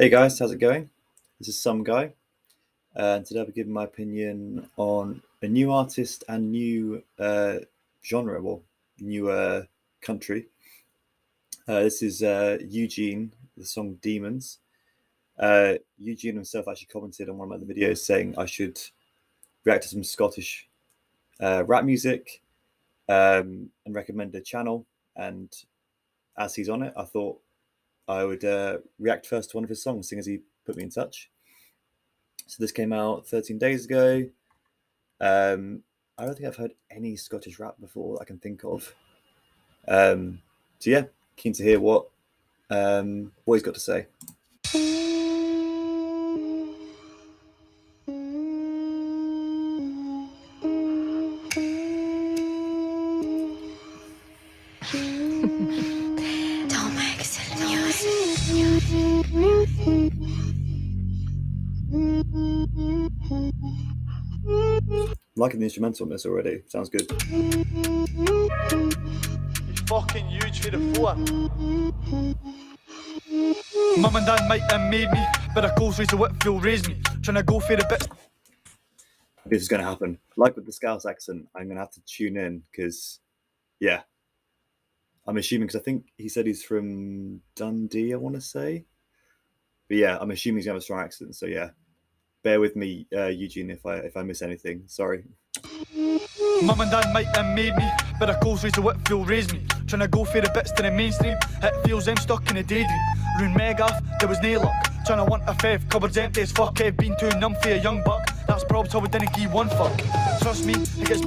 Hey guys, how's it going? This is Some Guy, uh, and today I'll be giving my opinion on a new artist and new uh, genre, well, new uh, country. Uh, this is uh, Eugene, the song Demons. Uh, Eugene himself actually commented on one of my videos saying I should react to some Scottish rap music um, and recommend a channel. And as he's on it, I thought I would uh, react first to one of his songs, seeing as he put me in touch. So this came out 13 days ago. Um, I don't think I've heard any Scottish rap before I can think of. Um, so yeah, keen to hear what um, what he's got to say. I'm liking the instrumental on this already. Sounds good. He's fucking huge for the floor. Mum and dad might have made me, but a cold raise of Whitfield raised me. Trying to go for the bits. This is going to happen. Like with the Scouse accent, I'm going to have to tune in because, yeah, I'm assuming because I think he said he's from Dundee. I want to say, but yeah, I'm assuming he's to have a strong accent. So yeah, bear with me, uh, Eugene, if I if I miss anything. Sorry. Mum and dad might have made me, but cold raise of Whitfield raised me. Trying to go for the bits to the mainstream. It feels I'm stuck in a daydream. Rune Megath, there was no luck. Trying to want a fev, cupboard's empty as fuck. I've been too numb for a young buck. That's probs how we didn't give one fuck. Trust me, it gets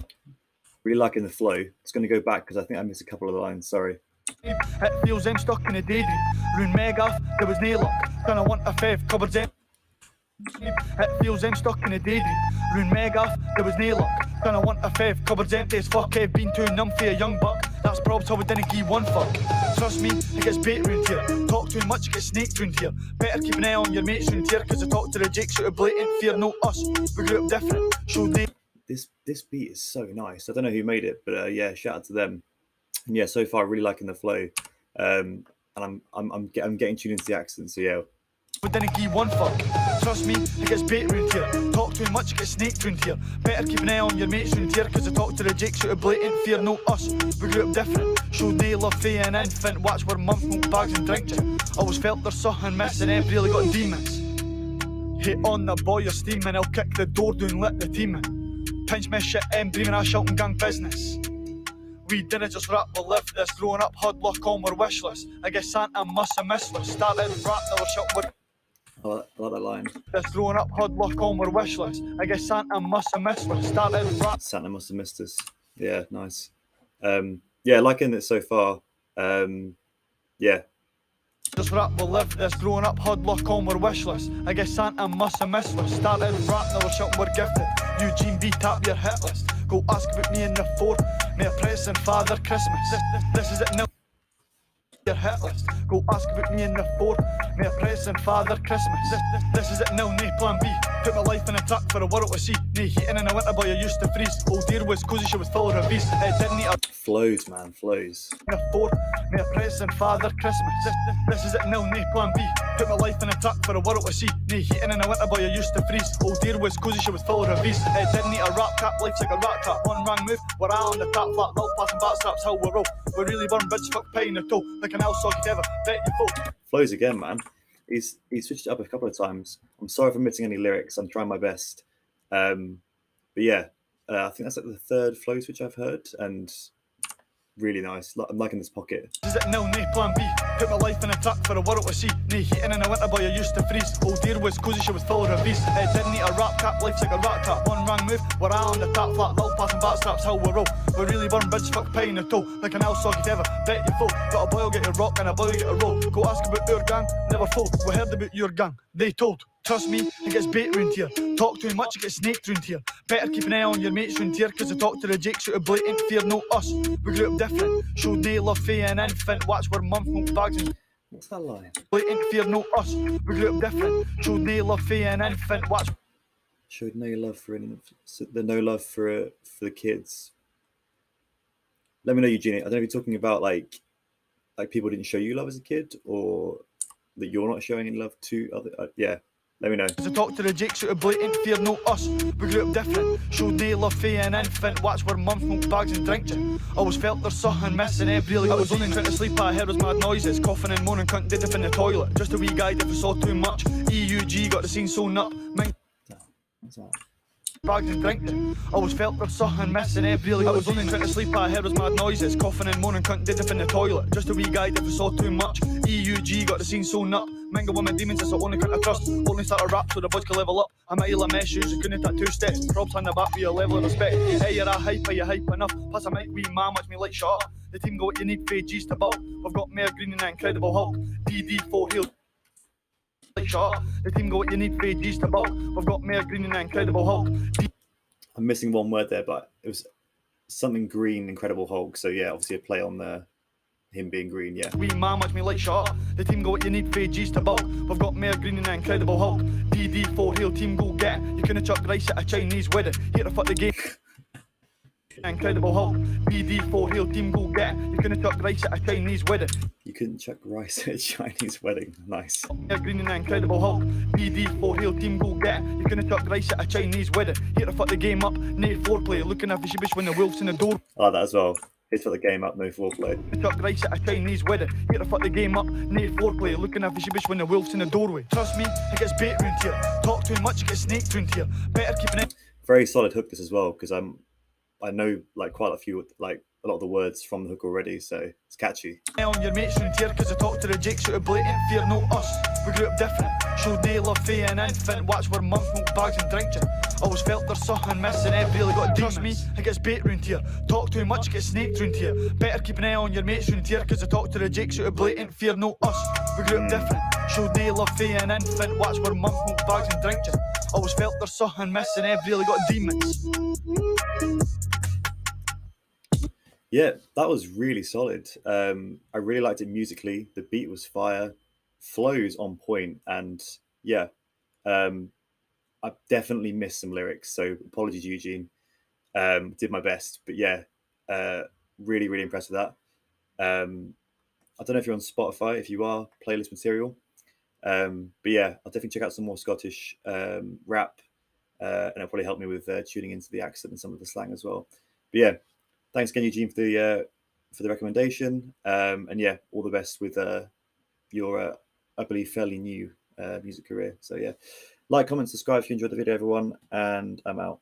Really liking the flow. It's going to go back because I think I missed a couple of lines. Sorry. It feels I'm stuck in a daydream. Rune Megath, there was no luck. To want a fev, cupboard's empty. It feels I'm stuck in a daydream. Rune Megath, there was no luck. To want a fev, cupboard's empty as fuck. I've been too numb for a young buck. That's probs how we didn't give one fuck. Trust me, it gets bait round here. Talk too much, it gets snaked round here. Better keep an eye on your mates round here, cause I talk to the jakes out of blatant fear. No us, we grew up different. Showed they This this beat is so nice. I don't know who made it, but uh, yeah, shout out to them. And yeah, so far really liking the flow. Um, and I'm I'm I'm, get, I'm getting tuned into the accent. So yeah, We didn't give one fuck. Trust me, it gets bait round here. Talk too much, it gets snaked round here. Better keep an eye on your mates round here, cause I talk to the jakes out of blatant fear. No us, we grew up different. Showed they love for an infant. Watch where mum smoke bags and drink gin. Always felt there's something missing, ain't really got demons. Hit on the boy, you're steaming. I'll kick the door down, let the team in. Pinch me shit, I'm dreaming of shouting gang business. We didn't just rap, we lived this. Growing up, hard luck on our wish list. I guess Santa must have missed us. Started rap, now we're shouting we're I like, I like that line. this growing up, hard luck on our wish list. I guess Santa must have missed us. Started rap, Santa must have missed us. Yeah, nice. Um, yeah, liking it so far. Um, yeah, just rap, we lived this. Growing up, hard luck on our wish list. I guess Santa must have missed us. Started rap, now we're shouting we're gifted. Eugene B, tap your hit list. Go ask about me in the four. May a present Father Christmas. This, this, this is it now. Your hit list. Go ask about me in the four. May a present Father Christmas. This, this, this is it now, nae plan B. Put my life in a truck for the world to see. Nae heating in the winter, boy, I used to freeze. Old dear was cozy, she was full of reviews. It didn't need a flows, man, flows. in a four, may a present Father Christmas. This, this, this is it now, nae plan B. Put my life in a truck for the world to see. Nae heating in the winter, boy, I used to freeze. Old dear was cozy, she was full of reviews. It didn't need a rap cap, life's like a rat trap. One wrong move, we're out on the top flat, no passing back straps, how we roll. We really burn bitch, fuck paying the toe. Like an bet. Flows again, man. He's he's switched it up a couple of times. I'm sorry for missing any lyrics. I'm trying my best. Um, but yeah, uh, I think that's like the third flow switch I've heard, and really nice. I'm liking this pocket. Is it now, nae plan B? Put my life in a truck for the world to see. Nae heating in the winter, boy, I used to freeze. Old dear was cozy, she was full of reviews. It didn't need a rap cap, life's like a rat trap. One wrong move, we're out on the top flat, no passing back straps, how we roll. We really burn bitch, fuck paying the toe. Like an house socket ever, bet you full. Got a boy get a rock and a boy get a roll. Go ask about your gang, never fold. We heard about your gang, they told. Trust me, it gets bait round here. Talk too much, it gets snaked round here. Better keep an eye on your mates round here, cause I talk to the jakes out of blatant fear. No us, we grew up different. Showed they love for an infant. Watch where mum smoke bags and What's that line? blatant fear. No us, we grew up different. Showed they love for an infant. Watch Showed no love for any, so the no love for for the kids. Let me know, Eugenie. I don't know if you're talking about like like people didn't show you love as a kid, or that you're not showing any love to other. Uh, yeah, let me know. As talk to the jakes out of blatant fear, no us. We grew up different, showed nail love for an infant. Watch where mum smoked bags and drank gin. Always felt there's something missing every I was only trying to sleep, I heard was mad noises. Coughing and moaning, couldn't did in the toilet. Just a wee guy I saw too much. EUG got the scene sewn up. Min- What's that? bags and drinking. Always felt there's something missing every really I was only trying to sleep, I heard was mad noises. Coughing and moaning, couldn't did in the toilet. Just a wee guy I saw too much. EUG got the scene sewn up. Mingle with my demons, it's the only kind of trust. Only start a rap so the boys can level up. I'm a heal a mess shoes, you couldn't take two steps. Props on the back for your level of respect. Hey, you're a hype, you hype enough. Plus, I might be man, watch me like shot. The team got what you need for G's to bulk. We've got Mayor Green and an Incredible Hulk. DD4 healed. Like shot. The team got what you need for G's to bulk. We've got Mayor Green and an Incredible Hulk. I'm missing one word there, but it was something green, Incredible Hulk. So yeah, obviously a play on the him being green. Yeah, Wee man, watch me like shot. The team got what you need for G's to bulk. We've got Mayor Green and an Incredible Hulk. DD4 heal team go get. You couldn't chuck rice at a Chinese wedding. Here to fuck the game. Incredible Hulk. DD4 heal team go get. You couldn't chuck rice at a Chinese wedding. You couldn't chuck rice at a Chinese wedding. Nice. Mayor Green and an Incredible Hulk. DD4 heal team go get. You couldn't chuck rice at a Chinese wedding. Here to fuck the game up. Nate foreplay. Looking at Fishy when the wolves in the door. I like that as well. Here's for the game up, no foreplay. Chuck rice at a Chinese wedding. Here to fuck the game up. Nate foreplay. Looking at Fishy when the wolves in the doorway. Trust me, it gets bait round here. Talk too much, it gets snake round here. Better keep an eye Very solid hook this as well because I'm I know like quite a few like a lot of the words from the hook already, so it's catchy. on your mates round here Cause I talk to the jakes out of blatant fear No us, we grew up different. Showed they love for an infant. Watch where mum smoked bags and drink gin. Always felt there's something missing Every really got trust me, it gets bait round here. Talk too much, get snaked round here. Better keep an eye on your mates round here Cause I talk to the jakes out of blatant fear No us, we grew up mm. different. Showed they love for an infant. Watch where mum smoked bags and drink gin. Always felt there's something missing Every really got demons Yeah, that was really solid. Um, I really liked it musically. The beat was fire, flows on point, and yeah, um, I definitely missed some lyrics. So apologies, Eugene. Um, did my best, but yeah, uh, really, really impressed with that. Um, I don't know if you're on Spotify. If you are, playlist material. Um, but yeah, I'll definitely check out some more Scottish um, rap, uh, and it'll probably help me with uh, tuning into the accent and some of the slang as well. But yeah, thanks again, Eugene, for the uh, for the recommendation. Um, and yeah, all the best with uh, your, uh, I believe, fairly new uh, music career. So yeah, like, comment, subscribe if you enjoyed the video, everyone, and I'm out.